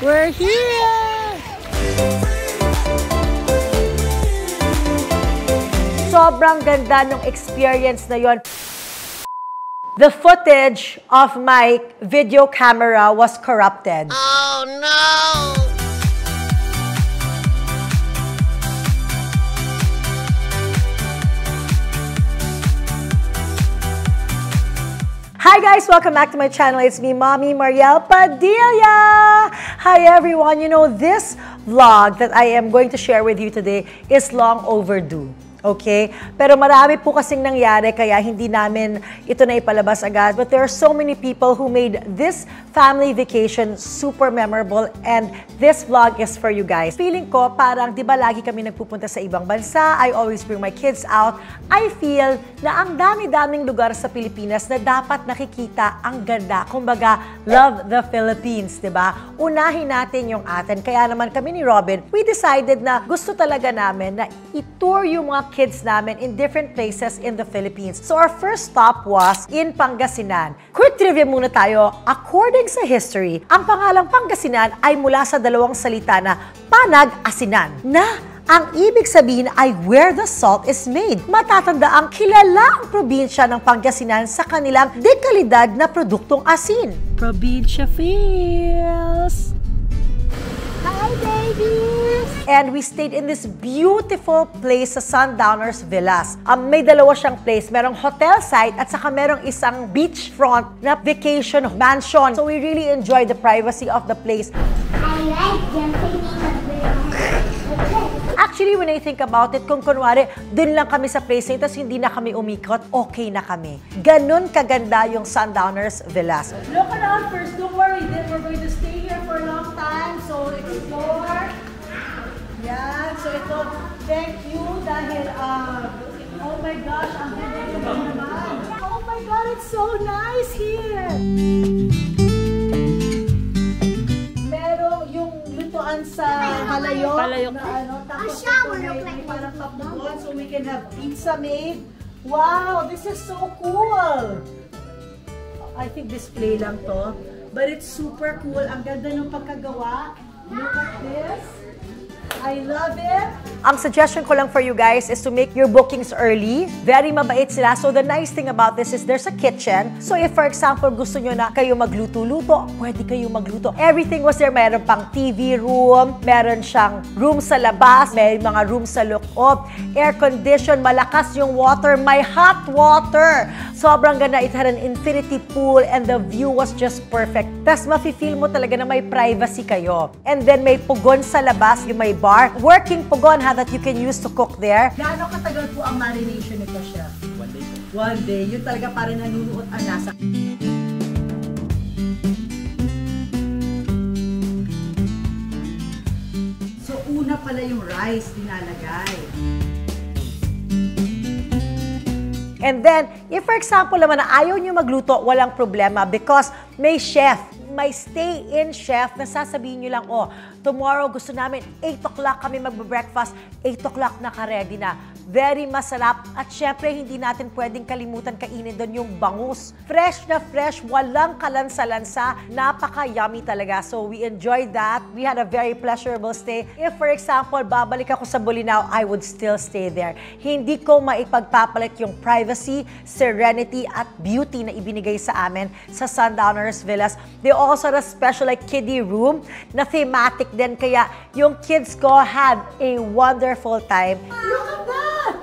We're here! Sobrang ganda ng experience na yon. The footage of my video camera was corrupted. Oh no! Hi guys, welcome back to my channel. It's me, Mommy Mariel Padilla. Hi everyone. You know, this vlog that I am going to share with you today is long overdue. Okay? Pero marami po kasing nangyari kaya hindi namin ito na ipalabas agad. But there are so many people who made this family vacation super memorable and this vlog is for you guys. Feeling ko parang 'di ba lagi kami nagpupunta sa ibang bansa, I always bring my kids out. I feel na ang dami-daming lugar sa Pilipinas na dapat nakikita ang ganda. Kumbaga, love the Philippines, 'di ba? Unahin natin yung atin. Kaya naman kami ni Robin, we decided na gusto talaga namin na i-tour yung mga kids namin in different places in the Philippines. So our first stop was in Pangasinan. Quick trivia muna tayo. According sa history, ang pangalang Pangasinan ay mula sa dalawang salita na panag-asinan na ang ibig sabihin ay where the salt is made. Matatanda ang kilala ang probinsya ng Pangasinan sa kanilang dekalidad na produktong asin. Probinsya feels. Hi, babies! And we stayed in this beautiful place sa Sundowners Villas. Um, may dalawa siyang place. Merong hotel site at saka merong isang beachfront na vacation mansion. So we really enjoyed the privacy of the place. I like jumping Actually, when I think about it, kung kunwari, dun lang kami sa place na hindi na kami umikot, okay na kami. Ganon kaganda yung Sundowners Villas. Look around first. Don't worry. We're going to stay here for a long time. So, explore. Yan. So, ito, thank you dahil, uh, oh my gosh, ang ganda naman. Oh my God, it's so nice here. Merong yung lutuan sa halayok. Halayok. Na ano, tapos ito may, may parang doon so we can have pizza made. Wow, this is so cool! I think display lang to. But it's super cool. Ang ganda ng pagkagawa. Look at this. I love it. Ang suggestion ko lang for you guys is to make your bookings early. Very mabait sila. So the nice thing about this is there's a kitchen. So if for example gusto nyo na kayo magluto-luto, pwede kayo magluto. Everything was there. Meron pang TV room, meron siyang room sa labas, may mga room sa loob, air condition, malakas yung water, may hot water. Sobrang ganda. It had an infinity pool and the view was just perfect. Tapos mafe-feel mo talaga na may privacy kayo. And then may pugon sa labas, yung may bar. Working pugon ha, that you can use to cook there. Gaano katagal po ang marination nito siya? One day. One day. Yun talaga parang nanunuot ang nasa. So una pala yung rice dinalagay. And then, if for example naman na ayaw nyo magluto, walang problema because may chef, may stay-in chef na sasabihin nyo lang, oh, tomorrow gusto namin 8 o'clock kami magbe-breakfast, 8 o'clock naka-ready na. Very masarap at syempre hindi natin pwedeng kalimutan kainin doon yung bangus. Fresh na fresh, walang kalansa-lansa, napaka-yummy talaga. So we enjoyed that. We had a very pleasurable stay. If for example, babalik ako sa Bolinao, I would still stay there. Hindi ko maipagpapalit yung privacy, serenity at beauty na ibinigay sa amin sa Sundowners Villas. They also had a special like kiddie room na thematic din kaya yung kids ko had a wonderful time. Look at that!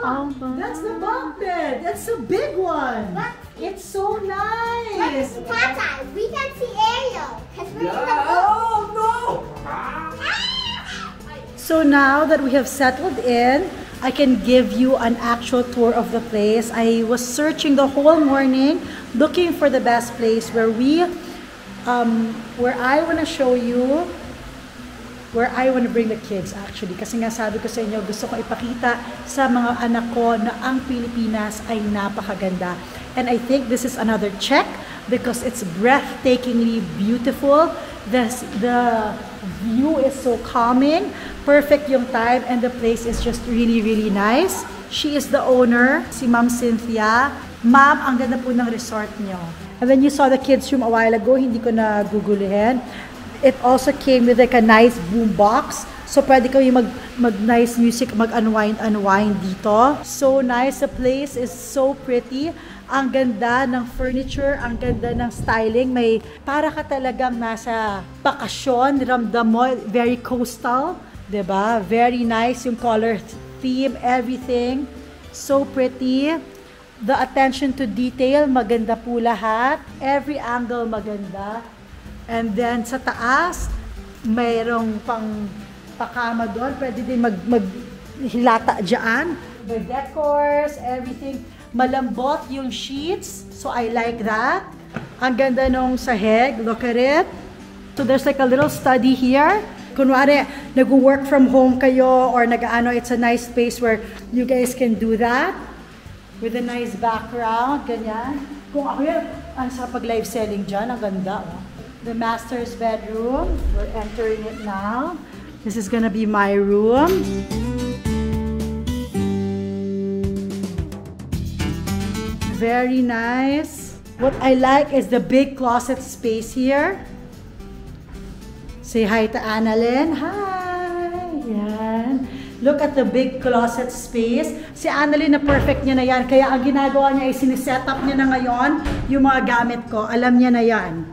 Oh, That's the bunk bed. That's a big one. But- It's so But nice. Tata, we can see Ariel. 'cause we're in the Oh no! Ah! So now that we have settled in, I can give you an actual tour of the place. I was searching the whole morning, looking for the best place where we, um, where I want to show you where I want to bring the kids actually. Kasi nga sabi ko sa inyo, gusto ko ipakita sa mga anak ko na ang Pilipinas ay napakaganda. And I think this is another check because it's breathtakingly beautiful. The, the view is so calming. Perfect yung time and the place is just really, really nice. She is the owner, si Ma'am Cynthia. Ma'am, ang ganda po ng resort niyo. And then you saw the kids room a while ago, hindi ko na gugulihin. It also came with like a nice boom box. So pwede kayo mag, mag nice music, mag unwind, unwind dito. So nice. The place is so pretty. Ang ganda ng furniture, ang ganda ng styling. May para ka talagang nasa bakasyon, ramdam mo, very coastal. ba? Very nice yung color theme, everything. So pretty. The attention to detail, maganda po lahat. Every angle maganda. And then sa taas, mayroong pang pakama doon. Pwede din mag, mag hilata dyan. The decors, everything. Malambot yung sheets. So I like that. Ang ganda nung sahig. Look at it. So there's like a little study here. Kunwari, nag-work from home kayo or nag-ano, it's a nice space where you guys can do that with a nice background, ganyan. Kung ako yun, ang sa pag live selling dyan, ang ganda. Oh. The master's bedroom, we're entering it now. This is gonna be my room. Very nice. What I like is the big closet space here. Say hi to Annalyn. Hi! Yan. Look at the big closet space. Si Annalyn na perfect niya na yan. Kaya ang ginagawa niya ay siniset up niya na ngayon yung mga gamit ko. Alam niya na yan.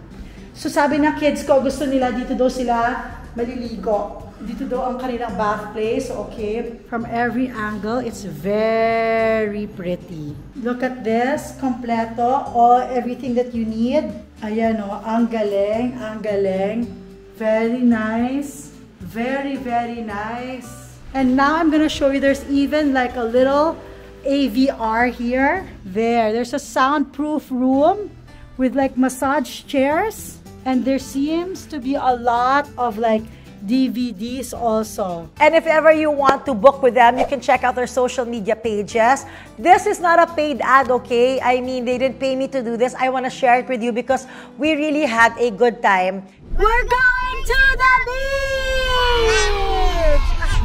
So sabi ng kids ko, gusto nila dito daw sila maliligo. Dito daw ang kanilang bath place. Okay. From every angle, it's very pretty. Look at this. Kompleto. All, everything that you need. Ayan o. ang galing. Ang galing. Very nice. Very, very nice. And now I'm gonna show you there's even like a little AVR here. There, there's a soundproof room with like massage chairs. And there seems to be a lot of like DVDs also. And if ever you want to book with them, you can check out their social media pages. This is not a paid ad, okay? I mean, they didn't pay me to do this. I want to share it with you because we really had a good time. We're going to the beach!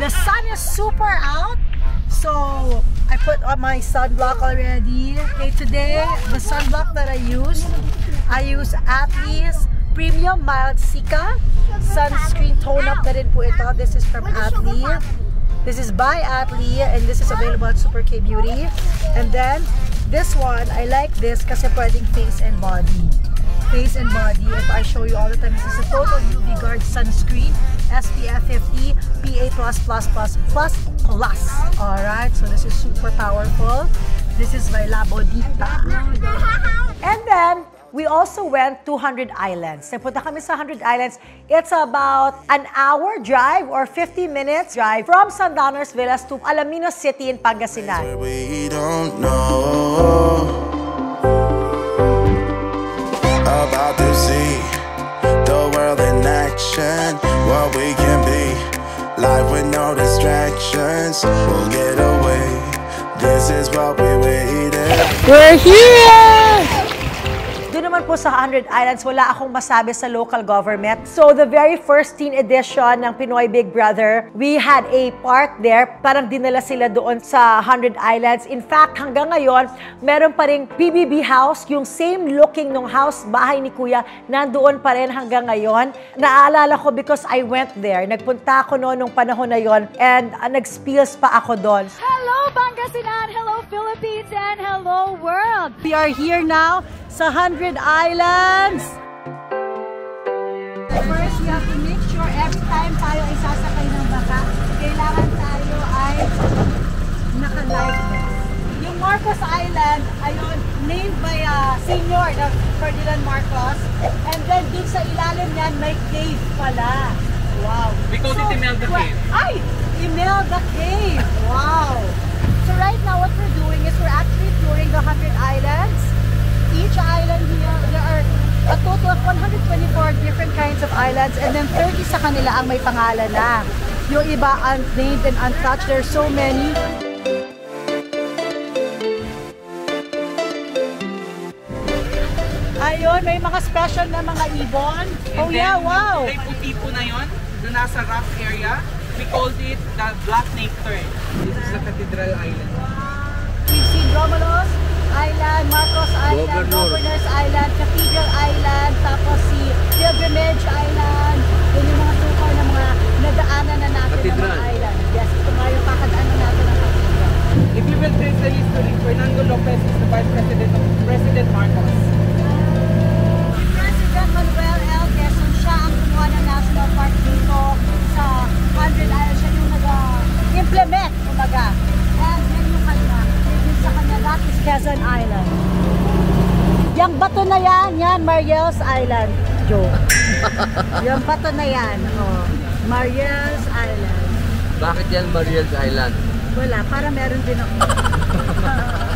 The sun is super out. So, I put on my sunblock already. Okay, today, the sunblock that I used, I use Atleast Premium Mild Sika Sunscreen Tone Up na rin po ito. This is from Atlee. This is by Atlee and this is available at Super K Beauty. And then, this one, I like this kasi pwedeng face and body. Face and body, if I show you all the time, this is a total UV guard sunscreen, SPF 50, PA+++++++. Plus Alright, so this is super powerful. This is my Labodita. And then, we also went to 100 Islands. Nagpunta kami sa 100 Islands. It's about an hour drive or 50 minutes drive from Sandanos Villas to Alaminos City in Pangasinan. We don't know about to see the world in action, what we can be. Life with no distractions, we'll get away. This is what we waited. We're here! Po sa 100 Islands, wala akong masabi sa local government. So, the very first teen edition ng Pinoy Big Brother, we had a part there. Parang dinala sila doon sa 100 Islands. In fact, hanggang ngayon, meron pa ring PBB house, yung same looking nung house, bahay ni Kuya, nandoon pa rin hanggang ngayon. Naaalala ko because I went there. Nagpunta ako noon nung panahon na yon and uh, nag-spills pa ako doon. Hello, Pangasinan! Hello, Philippines! And hello, world! We are here now sa 100 Islands. First, we have to make sure every time tayo ay sasakay ng baka, kailangan tayo ay naka-life vest. Yung Marcos Island, ayun, named by uh, senior na Ferdinand Marcos. And then dun sa ilalim niyan, may cave pala. Wow. We call it Imelda Cave. Ay! Imelda Cave! Wow! So right now, what we're doing is we're actually touring the 100 islands. Each island here, there are a total of 124 different kinds of islands and then 30 sa kanila ang may pangalan na. Yung iba unnamed and untouched. There's so many. Ayun, may mga special na mga ibon. Oh And yeah, then, wow! Yung puti po na yun, na nasa rock area, we called it the Black Nectar. This is the Cathedral Island. We've seen Romulos Island, Marcos Island, Governor. Governor's Island, Cathedral Island, tapos si Pilgrimage yan, Mariel's Island, Joe. yung bato na yan. Oh. Mariel's Island. Bakit yan Mariel's Island? Wala, para meron din ako.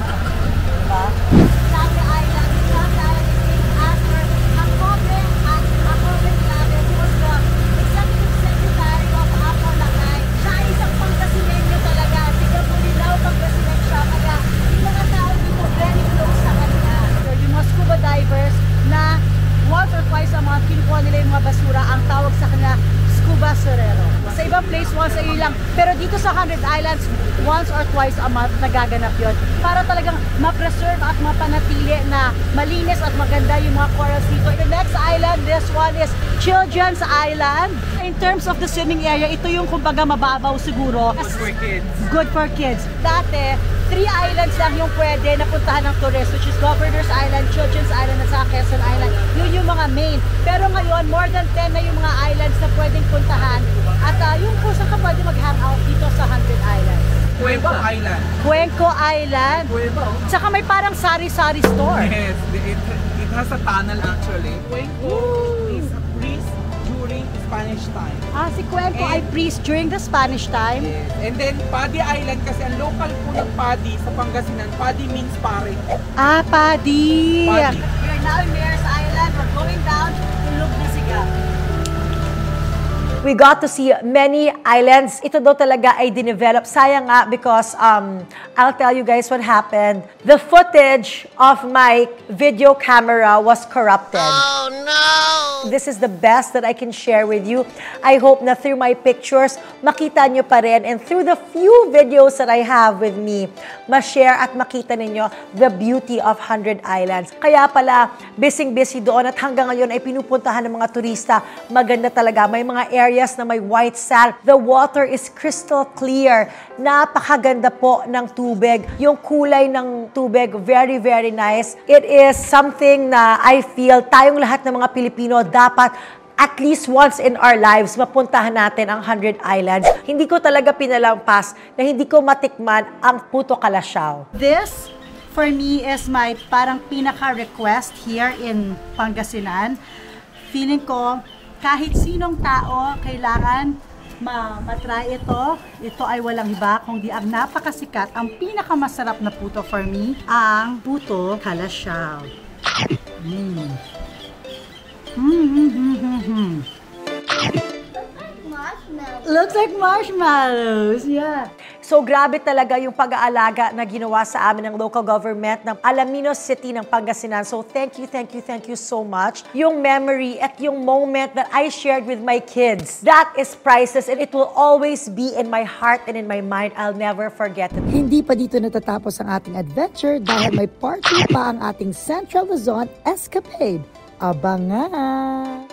Hundred island once or twice a month nagaganap yon Para talagang ma-preserve at mapanatili na malinis at maganda yung mga corals dito. The next island, this one is Children's Island. In terms of the swimming area, ito yung kumbaga mababaw siguro. Good for kids. Good for kids. Dati, three islands lang yung pwede napuntahan ng tourist, which is Governor's Island, Children's Island, at saka Quezon Island. Yun yung mga main. Pero ngayon, more than 10 na yung mga islands na pwedeng puntahan. At uh, yung kung saan ka pwede mag-hangout dito sa 100 Islands. Cuenco Island. Cuenco Island. Cuenco. Saka may parang sari-sari store. Yes, it, it has a tunnel actually. Cuenco is a priest during Spanish time. Ah, si Cuenco ay priest during the Spanish time. Yes. And then Paddy Island kasi ang local po ng Paddy sa Pangasinan, Paddy means pare. Ah, Padi. Padi. We're now in Mayor's Island. We're going down We got to see many islands. Ito daw talaga ay dinevelop. Sayang nga because um, I'll tell you guys what happened. The footage of my video camera was corrupted. Oh no! This is the best that I can share with you. I hope na through my pictures, makita nyo pa rin. And through the few videos that I have with me, ma-share at makita ninyo the beauty of 100 Islands. Kaya pala, busy-busy doon at hanggang ngayon ay pinupuntahan ng mga turista. Maganda talaga. May mga areas na may white sand. The water is crystal clear. Napakaganda po ng tubig. Yung kulay ng tubig, very, very nice. It is something na I feel tayong lahat ng mga Pilipino dapat at least once in our lives, mapuntahan natin ang 100 Islands. Hindi ko talaga pinalampas na hindi ko matikman ang Puto Kalasyaw. This, for me, is my parang pinaka-request here in Pangasinan. Feeling ko, kahit sinong tao, kailangan ma matry ito. Ito ay walang iba kundi ang napakasikat, ang pinakamasarap na puto for me, ang Puto Kalasyaw. Mm. Mm-hmm. Looks like marshmallows. Yeah. So grabe talaga yung pag-aalaga na ginawa sa amin ng local government ng Alaminos City ng Pangasinan. So thank you, thank you, thank you so much. Yung memory at yung moment that I shared with my kids, that is priceless and it will always be in my heart and in my mind. I'll never forget it. Hindi pa dito natatapos ang ating adventure dahil may part 2 pa ang ating Central Luzon escapade. Abangan!